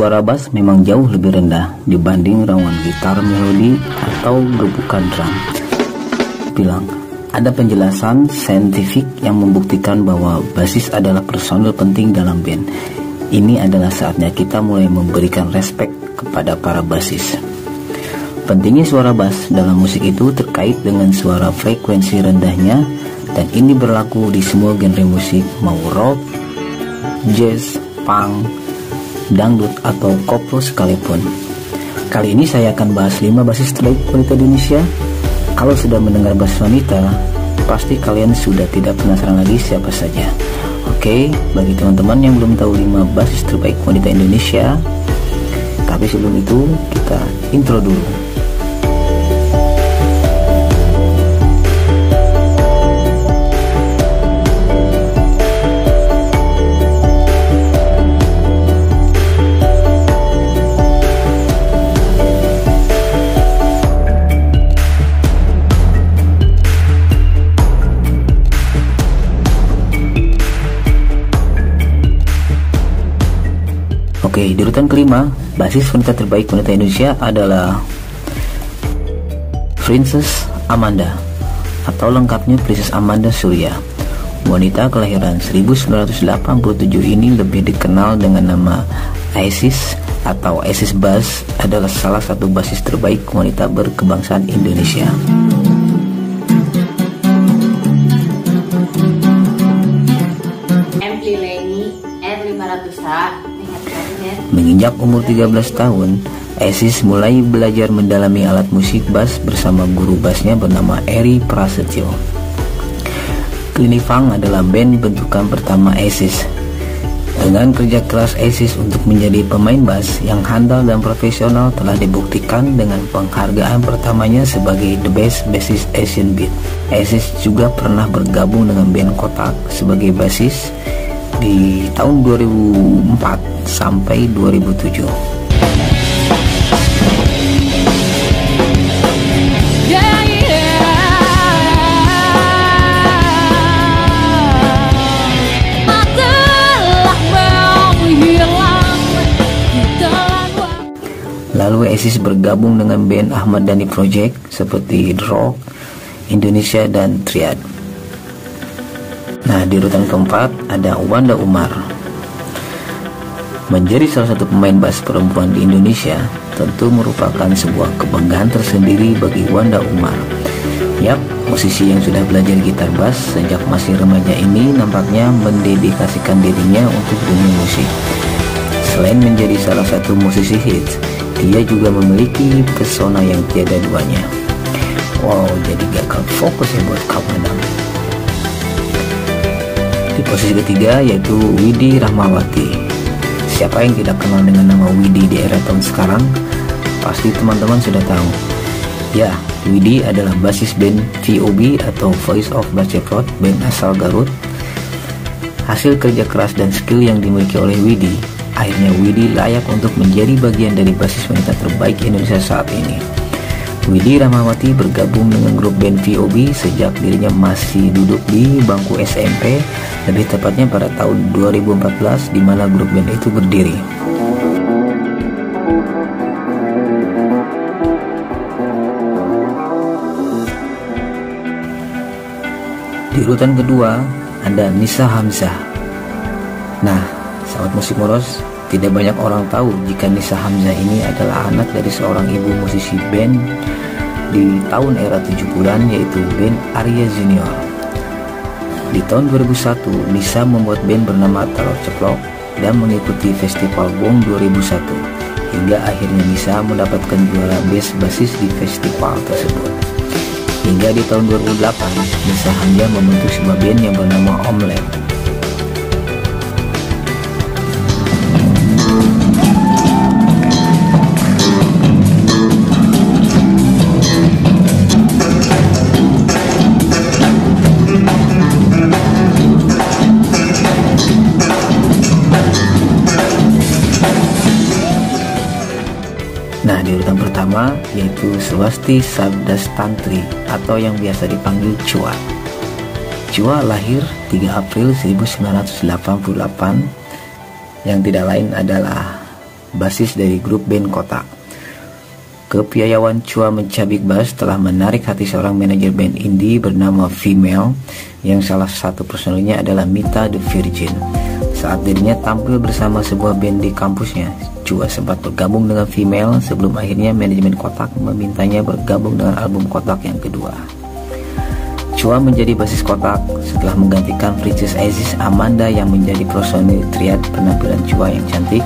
suara bass memang jauh lebih rendah dibanding raungan gitar melodi atau gebukan drum. Bilang, ada penjelasan saintifik yang membuktikan bahwa basis adalah personel penting dalam band. Ini adalah saatnya kita mulai memberikan respect kepada para basis. Pentingnya suara bass dalam musik itu terkait dengan suara frekuensi rendahnya dan ini berlaku di semua genre musik mau rock, jazz, punk, dangdut atau koplo sekalipun. Kali ini saya akan bahas 5 basis terbaik wanita Indonesia. Kalau sudah mendengar basis wanita, pasti kalian sudah tidak penasaran lagi siapa saja. Oke, bagi teman-teman yang belum tahu 5 basis terbaik wanita Indonesia, tapi sebelum itu kita intro dulu. Oke, di urutan kelima, basis wanita terbaik wanita Indonesia adalah Princess Amanda atau lengkapnya Princess Amanda Surya. Wanita kelahiran 1987 ini lebih dikenal dengan nama Isis atau Isis Bass adalah salah satu basis terbaik wanita berkebangsaan Indonesia. Menginjak umur 13 tahun, Esis mulai belajar mendalami alat musik bass bersama guru bassnya bernama Eri Prasetyo. Fang adalah band bentukan pertama Esis. Dengan kerja keras Esis untuk menjadi pemain bass yang handal dan profesional telah dibuktikan dengan penghargaan pertamanya sebagai The Best Bassist Asian Beat. Esis juga pernah bergabung dengan band Kotak sebagai bassist di tahun 2004 sampai 2007. Lalu Esis bergabung dengan band Ahmad Dhani Project seperti Rock, Indonesia, dan Triad. Nah, di urutan keempat ada Wanda Umar Menjadi salah satu pemain bass perempuan di Indonesia tentu merupakan sebuah kebanggaan tersendiri bagi Wanda Umar. Yap, musisi yang sudah belajar gitar bass sejak masih remaja ini nampaknya mendedikasikan dirinya untuk dunia musik. Selain menjadi salah satu musisi hits, dia juga memiliki pesona yang tiada duanya. Wow, jadi gagal fokus ya buat kamu. Di posisi ketiga yaitu Widi Rahmawati Siapa yang tidak kenal dengan nama Widi di era tahun sekarang? Pasti teman-teman sudah tahu. Ya, Widi adalah basis band VOB atau Voice of Baceprot, band asal Garut. Hasil kerja keras dan skill yang dimiliki oleh Widi, akhirnya Widi layak untuk menjadi bagian dari basis wanita terbaik Indonesia saat ini. Widi Ramawati bergabung dengan grup band VOB sejak dirinya masih duduk di bangku SMP, lebih tepatnya pada tahun 2014 di mana grup band itu berdiri. Di urutan kedua ada Nisa Hamzah. Nah, sahabat musik moros, tidak banyak orang tahu jika Nisa Hamzah ini adalah anak dari seorang ibu musisi band di tahun era 70-an yaitu band Arya Junior. Di tahun 2001, Nisa membuat band bernama Talor Ceplok dan mengikuti Festival Wong 2001 hingga akhirnya Nisa mendapatkan juara best basis di festival tersebut. Hingga di tahun 2008, Nisa Hamzah membentuk sebuah band yang bernama Omlet pertama yaitu Swasti Sabdastantri atau yang biasa dipanggil Chua. Chua lahir 3 April 1988 yang tidak lain adalah basis dari grup band Kotak. Kepiayawan Chua mencabik bass telah menarik hati seorang manajer band indie bernama Female yang salah satu personilnya adalah Mita the Virgin. Saat dirinya tampil bersama sebuah band di kampusnya, Chua sempat bergabung dengan Female sebelum akhirnya manajemen Kotak memintanya bergabung dengan album Kotak yang kedua. Chua menjadi basis kotak setelah menggantikan Princess Aziz Amanda yang menjadi personil triad penampilan Chua yang cantik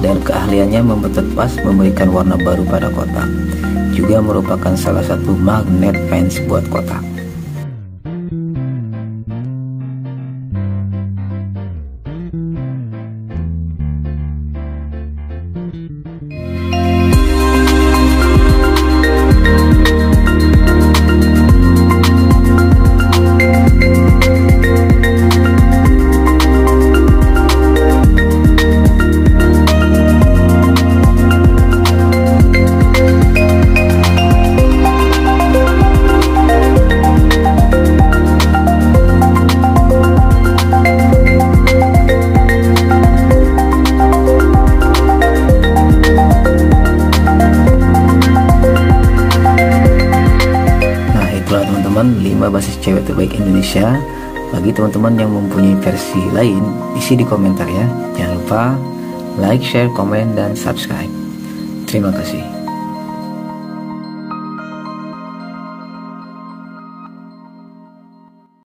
dan keahliannya membetot pas memberikan warna baru pada kotak. Juga merupakan salah satu magnet fans buat kotak. Basis cewek terbaik Indonesia. Bagi teman-teman yang mempunyai versi lain isi di komentar ya. Jangan lupa like share komen dan subscribe. Terima kasih